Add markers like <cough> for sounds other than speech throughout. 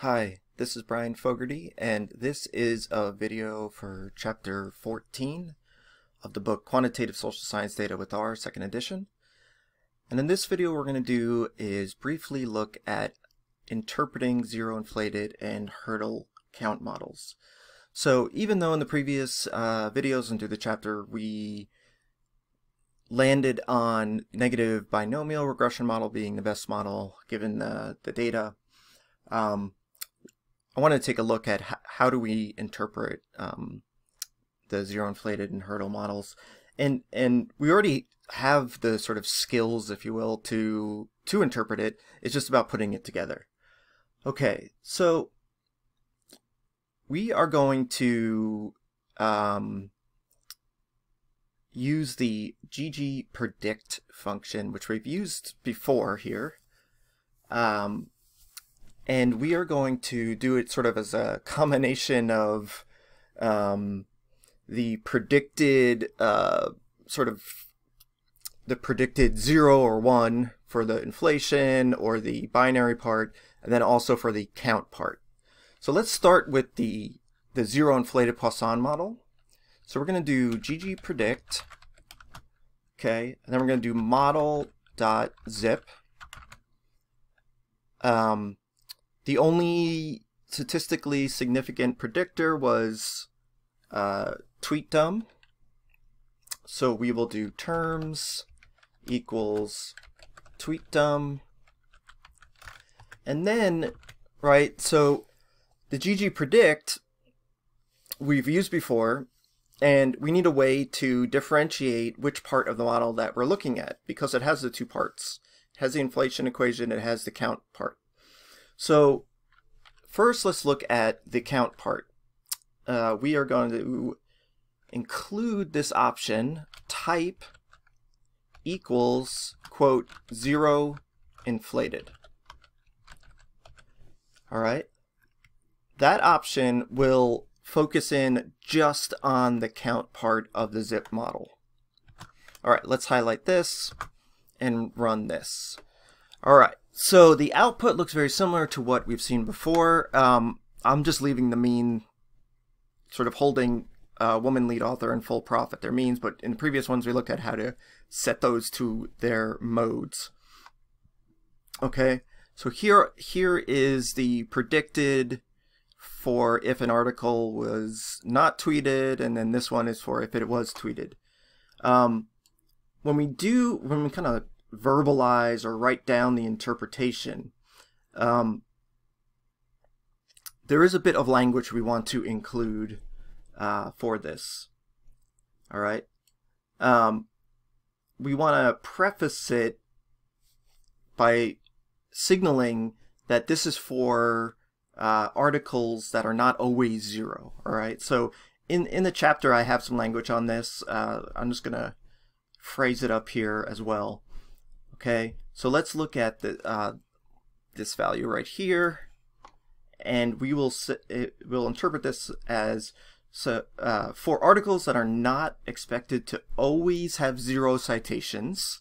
Hi, this is Brian Fogarty, and this is a video for chapter 14 of the book Quantitative Social Science Data with R, second edition. And in this video, we're going to do is briefly look at interpreting zero inflated and hurdle count models. So even though in the previous uh, videos and through the chapter, we landed on negative binomial regression model being the best model given the, the data, um, I want to take a look at how do we interpret um, the zero inflated and hurdle models, and and we already have the sort of skills, if you will, to to interpret it. It's just about putting it together. Okay, so we are going to um, use the ggpredict function, which we've used before here. Um, and we are going to do it sort of as a combination of um, the predicted uh, sort of the predicted zero or one for the inflation or the binary part, and then also for the count part. So let's start with the the zero inflated Poisson model. So we're going to do ggpredict, predict okay, and then we're going to do model.zip. Um, the only statistically significant predictor was uh, tweetdum. So we will do terms equals tweetdum. And then, right, so the ggpredict we've used before, and we need a way to differentiate which part of the model that we're looking at because it has the two parts. It has the inflation equation, it has the count part. So first let's look at the count part. Uh, we are going to include this option type equals quote zero inflated. All right. That option will focus in just on the count part of the zip model. All right, let's highlight this and run this. All right, so the output looks very similar to what we've seen before. Um, I'm just leaving the mean sort of holding uh, woman lead author and full profit their means, but in the previous ones we looked at how to set those to their modes. Okay, so here here is the predicted for if an article was not tweeted, and then this one is for if it was tweeted. Um, when we do, when we kind of verbalize or write down the interpretation. Um, there is a bit of language we want to include uh, for this. All right. Um, we want to preface it by signaling that this is for uh, articles that are not always zero. All right. So in in the chapter, I have some language on this. Uh, I'm just gonna phrase it up here as well. Okay, so let's look at the uh, this value right here, and we will will interpret this as so uh, for articles that are not expected to always have zero citations.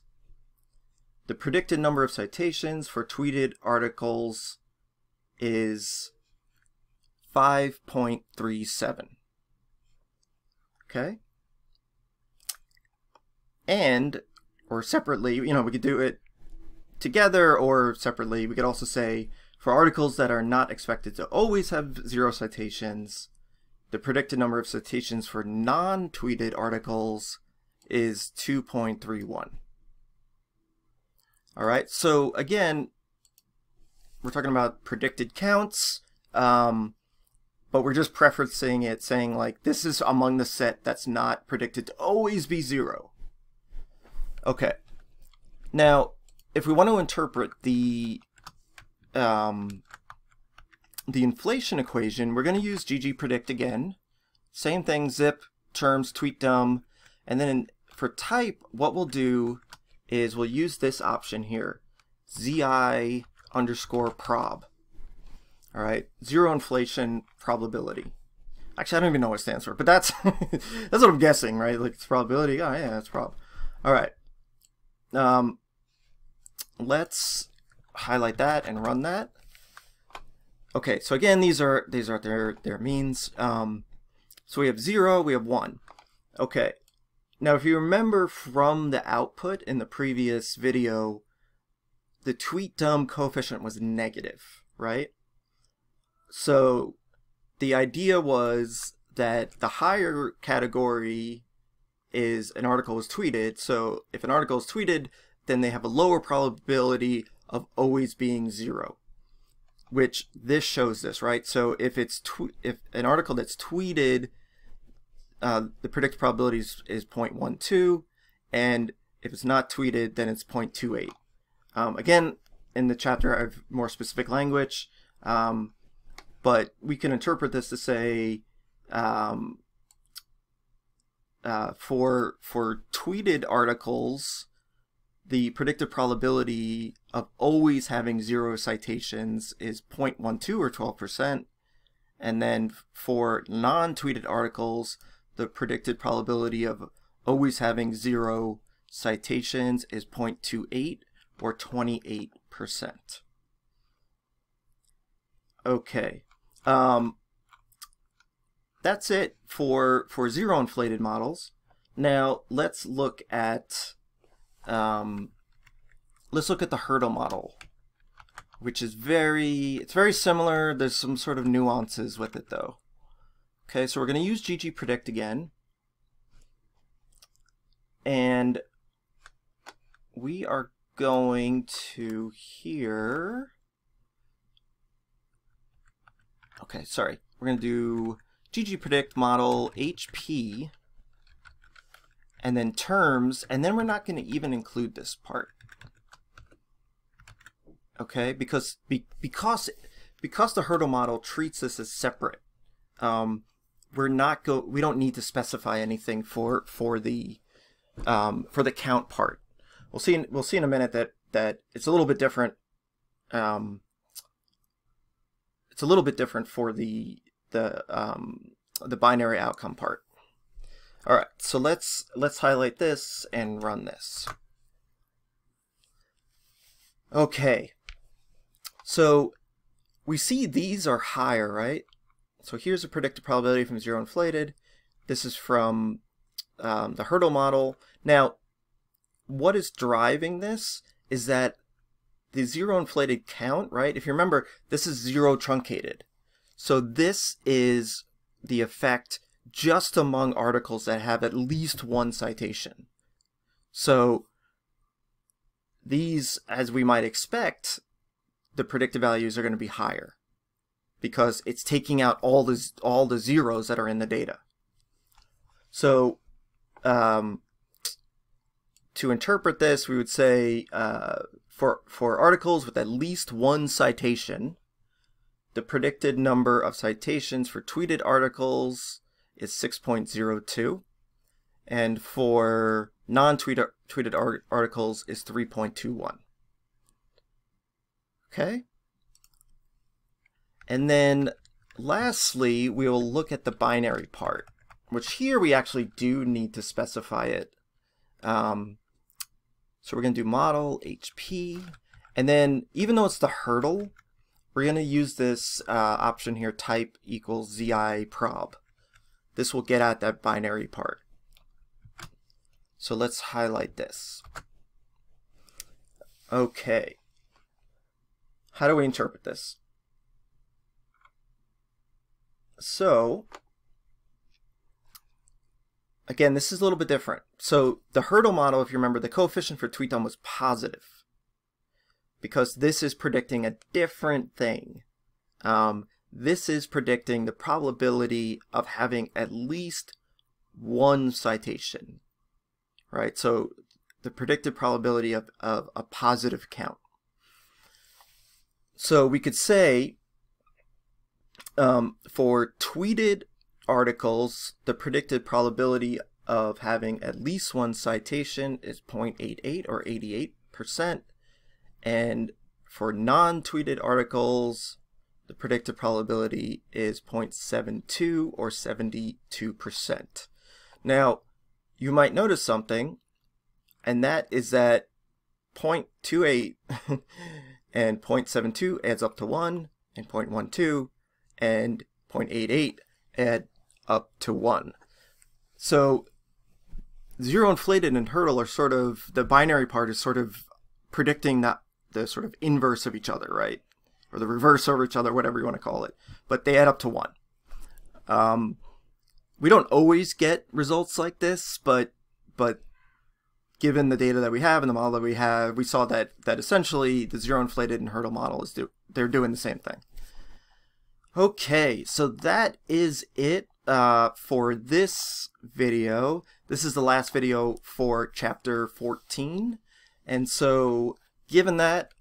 The predicted number of citations for tweeted articles is 5.37. Okay? And or separately, you know, we could do it together or separately. We could also say for articles that are not expected to always have zero citations, the predicted number of citations for non-tweeted articles is 2.31. All right, so again, we're talking about predicted counts, um, but we're just preferencing it saying like this is among the set that's not predicted to always be zero. Okay. Now, if we want to interpret the um, the inflation equation, we're going to use ggpredict again. Same thing, zip, terms, tweetdum, and then for type, what we'll do is we'll use this option here, zi underscore prob. All right, zero inflation probability. Actually, I don't even know what it stands for, but that's <laughs> that's what I'm guessing, right? Like it's probability. Oh yeah, that's prob. All right. Um, let's highlight that and run that. Okay, so again, these are these are their their means. Um, so we have zero, we have one. Okay, now if you remember from the output in the previous video, the tweetdum coefficient was negative, right? So the idea was that the higher category is an article was tweeted. So if an article is tweeted, then they have a lower probability of always being zero which this shows this, right? So if it's if an article that's tweeted, uh, the predicted probability is, is 0.12, and if it's not tweeted, then it's 0.28. Um, again, in the chapter, I have more specific language, um, but we can interpret this to say um, uh, for for tweeted articles, the predicted probability of always having zero citations is 0.12 or 12%. And then for non-tweeted articles, the predicted probability of always having zero citations is 0.28 or 28%. Okay. Um, that's it for, for zero inflated models. Now let's look at um, let's look at the hurdle model, which is very, it's very similar. There's some sort of nuances with it though. Okay, so we're going to use ggpredict again. And we are going to here. Okay, sorry. We're going to do ggpredict model HP and then terms, and then we're not going to even include this part. Okay, because be, because because the hurdle model treats this as separate, um, we're not go we don't need to specify anything for for the um, for the count part. We'll see in, we'll see in a minute that that it's a little bit different. Um, it's a little bit different for the the um, the binary outcome part. All right, so let's let's highlight this and run this. Okay, so we see these are higher, right? So here's a predicted probability from zero inflated. This is from um, the hurdle model. Now, what is driving this is that the zero inflated count, right? If you remember, this is zero truncated. So this is the effect just among articles that have at least one citation. So these, as we might expect, the predicted values are going to be higher because it's taking out all the, all the zeros that are in the data. So um, to interpret this, we would say uh, for, for articles with at least one citation, the predicted number of citations for tweeted articles is 6.02 and for non-tweeted tweeted articles is 3.21. Okay? And then lastly, we will look at the binary part, which here we actually do need to specify it. Um, so we're going to do model HP, and then even though it's the hurdle, we're going to use this uh, option here, type equals zi prob. This will get at that binary part. So let's highlight this. Okay. How do we interpret this? So, again, this is a little bit different. So the hurdle model, if you remember, the coefficient for tweetdum was positive because this is predicting a different thing. Um, this is predicting the probability of having at least one citation, right? So the predicted probability of, of a positive count. So we could say um, for tweeted articles, the predicted probability of having at least one citation is 0.88 or 88%. And for non-tweeted articles, the predicted probability is 0.72 or 72%. Now, you might notice something, and that is that 0.28 <laughs> and 0.72 adds up to 1, and 0.12 and 0.88 add up to 1. So zero inflated and hurdle are sort of, the binary part is sort of predicting that the sort of inverse of each other, right? Or the reverse of each other, whatever you want to call it. But they add up to 1. Um, we don't always get results like this, but but given the data that we have and the model that we have, we saw that that essentially the zero inflated and hurdle model is do they're doing the same thing. Okay, so that is it uh, for this video. This is the last video for chapter 14. And so given that,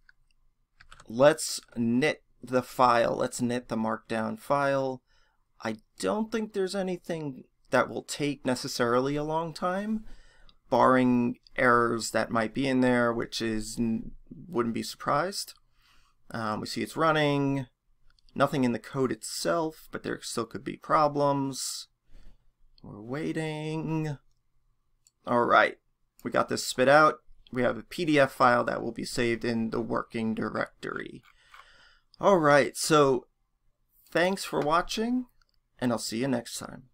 let's knit the file. Let's knit the markdown file. I don't think there's anything that will take necessarily a long time, barring errors that might be in there, which is wouldn't be surprised. Um, we see it's running. Nothing in the code itself, but there still could be problems. We're waiting. All right, we got this spit out. We have a PDF file that will be saved in the working directory. All right, so thanks for watching and I'll see you next time.